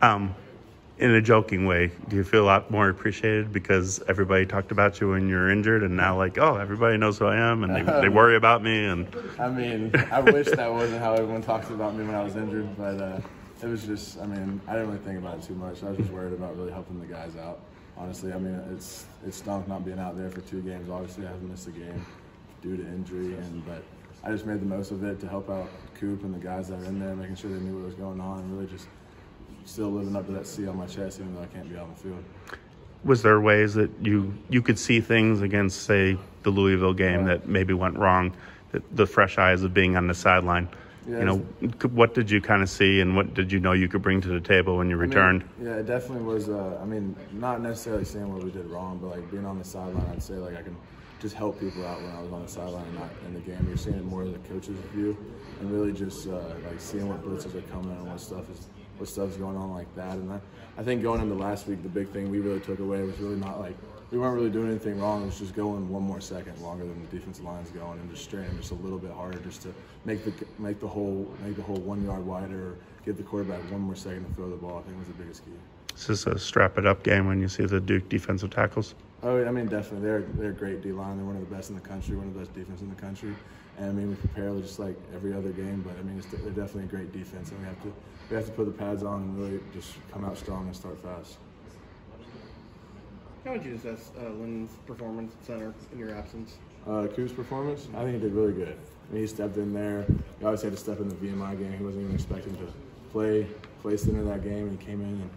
Um, in a joking way, do you feel a lot more appreciated because everybody talked about you when you were injured, and now like, oh, everybody knows who I am, and they, they worry about me, and I mean, I wish that wasn't how everyone talked about me when I was injured, but uh, it was just, I mean, I didn't really think about it too much. I was just worried about really helping the guys out. Honestly, I mean, it's it stunk not being out there for two games. Obviously, I haven't missed a game due to injury, and but I just made the most of it to help out Coop and the guys that are in there, making sure they knew what was going on, and really just still living up to that C on my chest, even though I can't be out on the field. was there ways that you you could see things against, say, the Louisville game that maybe went wrong? That the fresh eyes of being on the sideline. Yeah, you know, what did you kind of see, and what did you know you could bring to the table when you returned? I mean, yeah, it definitely was. Uh, I mean, not necessarily saying what we did wrong, but like being on the sideline, I'd say like I can just help people out when I was on the sideline and not in the game. You're seeing it more as the coach's view, and really just uh, like seeing what blitzes are coming and what stuff is what stuff's going on like that. And I, I think going into last week, the big thing we really took away was really not like we weren't really doing anything wrong. It was just going one more second longer than the defensive line's going, and just straining just a little bit harder, just to make the make the whole make the whole one yard wider, give the quarterback one more second to throw the ball. I think was the biggest key. This Is a strap it up game when you see the Duke defensive tackles? Oh, I mean, definitely. They're they're a great D line. They're one of the best in the country, one of the best defense in the country. And I mean, we prepare just like every other game, but I mean, it's, they're definitely a great defense, and we have to we have to put the pads on and really just come out strong and start fast. How would you assess uh, Lynn's performance at center in your absence? Uh, Coop's performance, I think he did really good. I mean, he stepped in there. He obviously had to step in the VMI game. He wasn't even expecting to play play center that game, and he came in and